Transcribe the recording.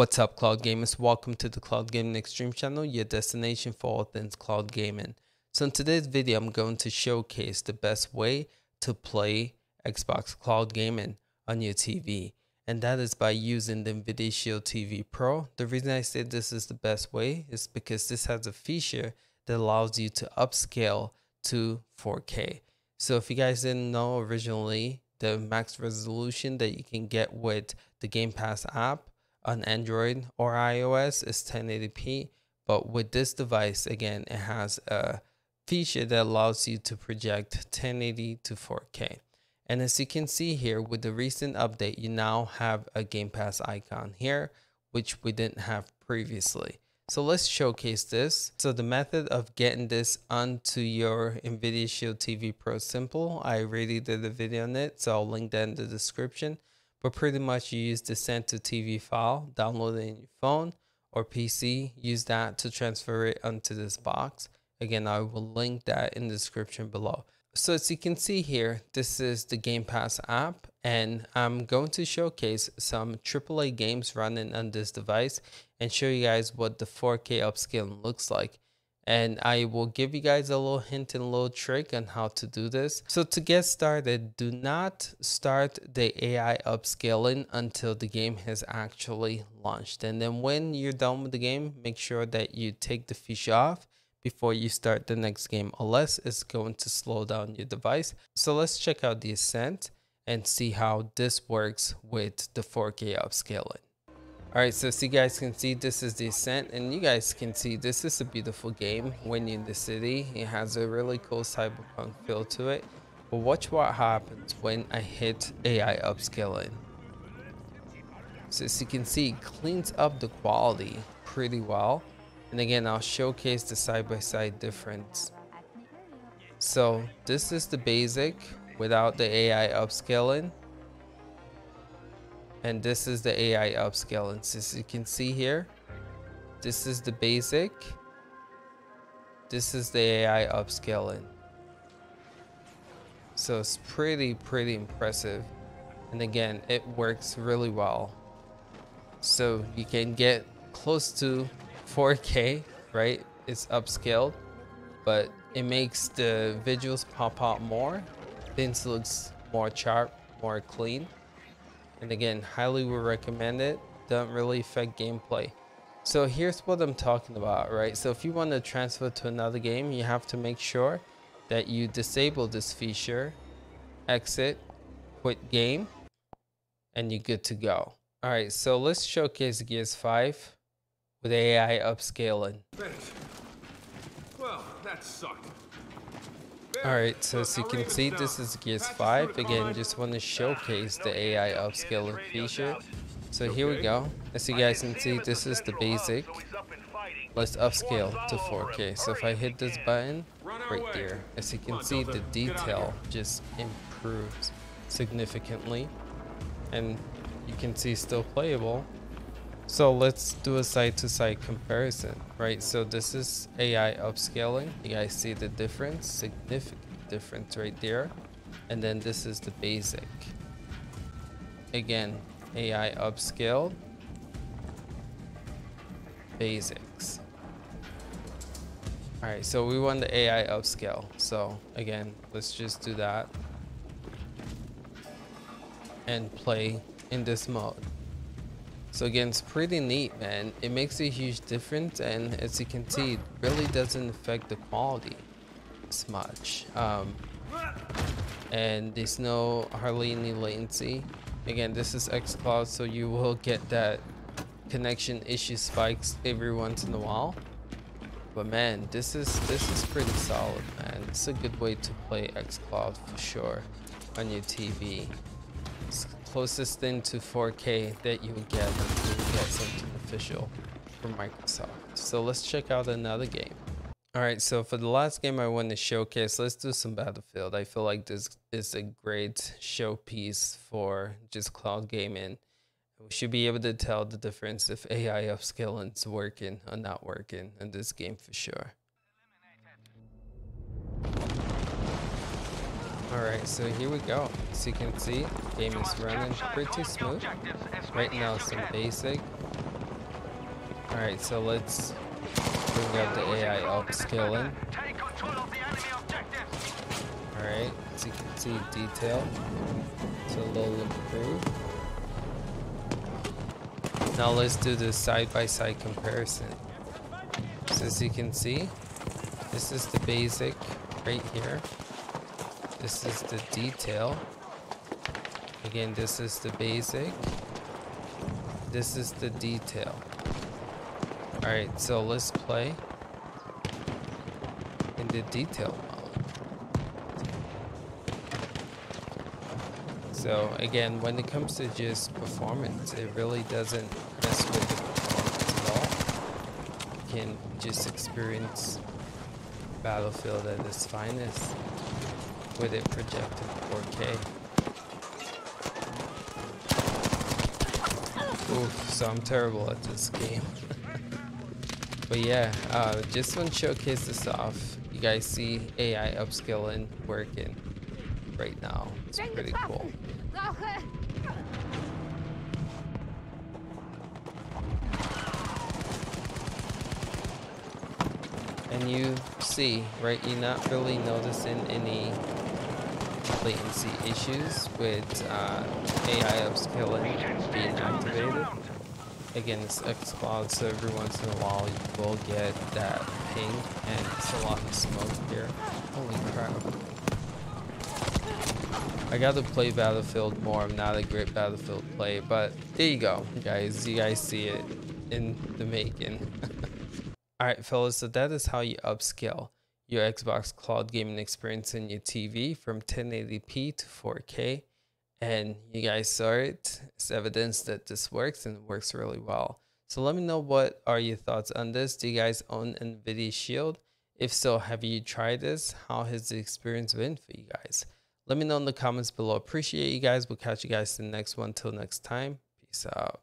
What's up, cloud gamers? Welcome to the Cloud Gaming Xtreme channel, your destination for all things cloud gaming. So in today's video, I'm going to showcase the best way to play Xbox Cloud Gaming on your TV. And that is by using the NVIDIA Shield TV Pro. The reason I say this is the best way is because this has a feature that allows you to upscale to 4K. So if you guys didn't know originally, the max resolution that you can get with the Game Pass app on Android or iOS is 1080p. But with this device, again, it has a feature that allows you to project 1080 to 4K. And as you can see here with the recent update, you now have a Game Pass icon here, which we didn't have previously. So let's showcase this. So the method of getting this onto your NVIDIA Shield TV Pro simple. I already did a video on it, so I'll link that in the description. But pretty much you use the send to TV file, download it in your phone or PC, use that to transfer it onto this box. Again, I will link that in the description below. So as you can see here, this is the Game Pass app and I'm going to showcase some AAA games running on this device and show you guys what the 4K upscaling looks like. And I will give you guys a little hint and a little trick on how to do this. So to get started, do not start the AI upscaling until the game has actually launched. And then when you're done with the game, make sure that you take the fish off before you start the next game unless it's going to slow down your device. So let's check out the Ascent and see how this works with the 4K upscaling. Alright, so as you guys can see, this is the Ascent, and you guys can see this is a beautiful game when you're in the city. It has a really cool cyberpunk feel to it. But watch what happens when I hit AI upscaling. So as you can see, it cleans up the quality pretty well. And again, I'll showcase the side-by-side -side difference. So this is the basic without the AI upscaling. And this is the AI upscaling. So as you can see here, this is the basic. This is the AI upscaling. So it's pretty, pretty impressive. And again, it works really well. So you can get close to 4K, right? It's upscaled, but it makes the visuals pop out more. Things looks more sharp, more clean. And again, highly would recommend it. Don't really affect gameplay. So here's what I'm talking about, right? So if you want to transfer to another game, you have to make sure that you disable this feature, exit, quit game, and you're good to go. All right, so let's showcase Gears 5 with AI upscaling. Well, that sucked. Alright, so as you can see, this is Gears 5. Again, just want to showcase the AI upscaling feature. So here we go. As you guys can see, this is the basic. Let's upscale to 4K. So if I hit this button right there, as you can see, the detail just improves significantly. And you can see still playable. So let's do a side-to-side -side comparison, right? So this is AI upscaling. You guys see the difference, significant difference right there. And then this is the basic. Again, AI upscaled, basics. All right, so we want the AI upscale. So again, let's just do that and play in this mode. So again, it's pretty neat, man. It makes a huge difference, and as you can see, it really doesn't affect the quality as much. Um, and there's no hardly any latency. Again, this is xCloud, so you will get that connection issue spikes every once in a while. But man, this is this is pretty solid, man. It's a good way to play xCloud for sure on your TV closest thing to 4K that you would get you get something official from Microsoft. So let's check out another game. Alright, so for the last game I want to showcase, let's do some Battlefield. I feel like this is a great showpiece for just cloud gaming. We should be able to tell the difference if AI upscaling is working or not working in this game for sure. Alright, so here we go. As you can see, game is running pretty smooth. Right now some basic. Alright, so let's bring up the AI upscaling. Alright, so you can see detail. It's a little improved. Now let's do the side-by-side -side comparison. So as you can see, this is the basic right here. This is the detail. Again, this is the basic. This is the detail. Alright, so let's play in the detail mode. So again, when it comes to just performance, it really doesn't mess with the performance at all. You can just experience Battlefield at its finest with it projected 4K. Oof, so I'm terrible at this game. But yeah, uh, just want to showcase this off. You guys see AI upscaling working right now. It's pretty cool. And you see, right, you're not really noticing any latency issues with uh, AI upscaling being activated. Again it's xCloud so every once in a while you will get that ping and it's a lot of smoke here. Holy crap. I gotta play Battlefield more. I'm not a great Battlefield player but there you go guys. You guys see it in the making. Alright fellas so that is how you upscale your Xbox cloud gaming experience in your TV from 1080p to 4K and you guys saw it. It's evidence that this works and it works really well. So let me know what are your thoughts on this. Do you guys own NVIDIA Shield? If so, have you tried this? How has the experience been for you guys? Let me know in the comments below. Appreciate you guys. We'll catch you guys in the next one. Till next time. Peace out.